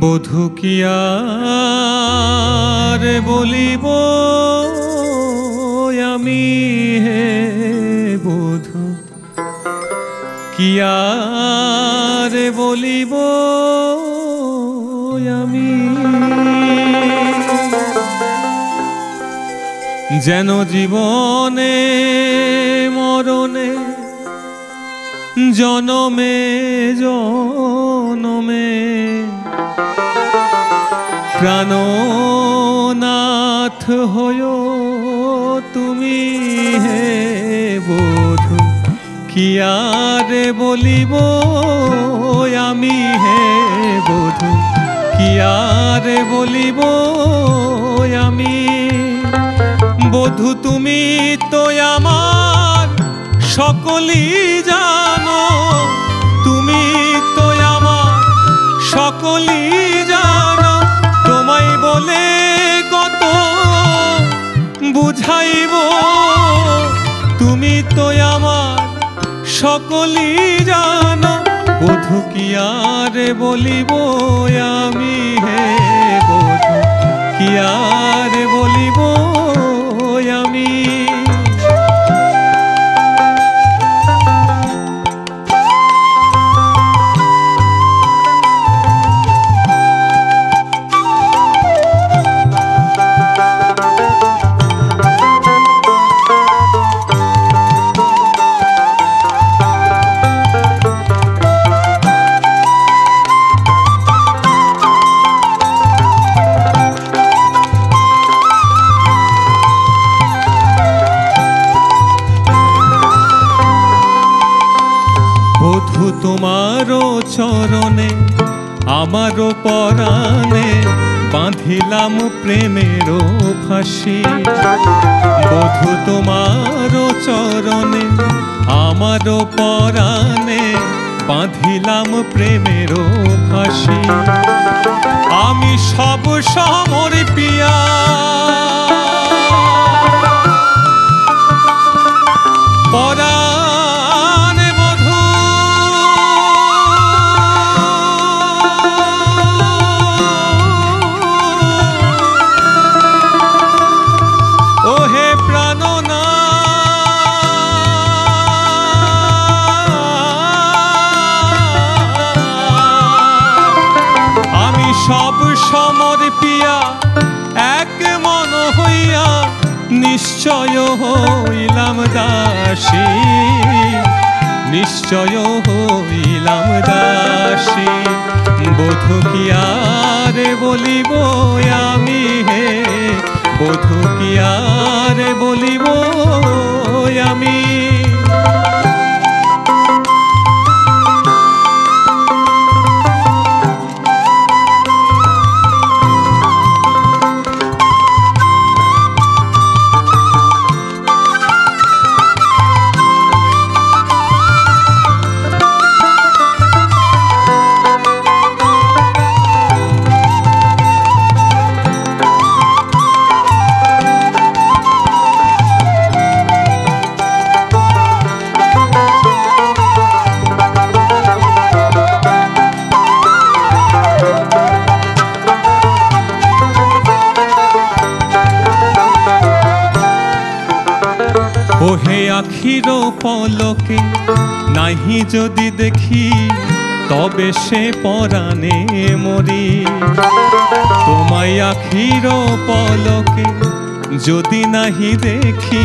বধু বলিব আমি হে বধু কিয়ার বলিব আমি যেন জীবনে মরণে জনমে জনমে প্রাণনাথ হয় তুমি হে বধু কিয়ারে বলিব আমি হে বধু? কিয়ারে বলিব আমি? বধু তুমি তো আমার সকলই জানো সকলই জানো, তোমায় বলে কত বুঝাইব। তুমি তো আমার সকলি জানা, বধু কি আর বলিব আমি হে বধু? কি আর বলিব তোমারও চরণে, আমারও পরাণে বাঁধিলাম প্রেমেরও ফাঁসি। বধু তোমারও চরণে, আমারও পরাণে বাঁধিলাম প্রেমেরও ফাঁসি। আমি সব সমর পিয়া সব সমর পিয়া, এক মন হইয়া নিশ্চয় হইলাম দাসী। নিশ্চয় হইলাম দাসী। বধু কি আর বলিব আমি হে ওহে আখির পলকে, নাহি যদি দেখি, তবে সে পরাণে মরি। তোমায় আখির পলকে, যদি নাহি দেখি,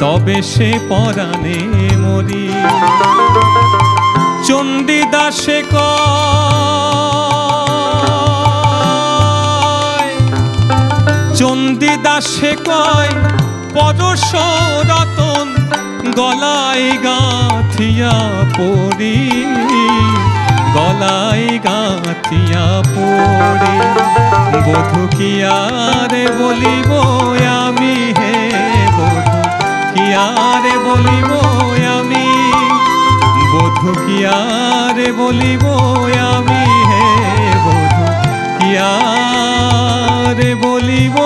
তবে সে পরাণে মরি। চণ্ডীদাসে কয় চণ্ডীদাসে কয় পরশ রতন গলায় গাথিয়া পড়ি, গলায় গাথিয়া পড়ি। বধু কিয়ারে বলিব, আমি হে বধু? কিয়ারে বলিব, আমি? বধু কিয়ারে বলিব, আমি হে বধু? কিয়ারে বলিব?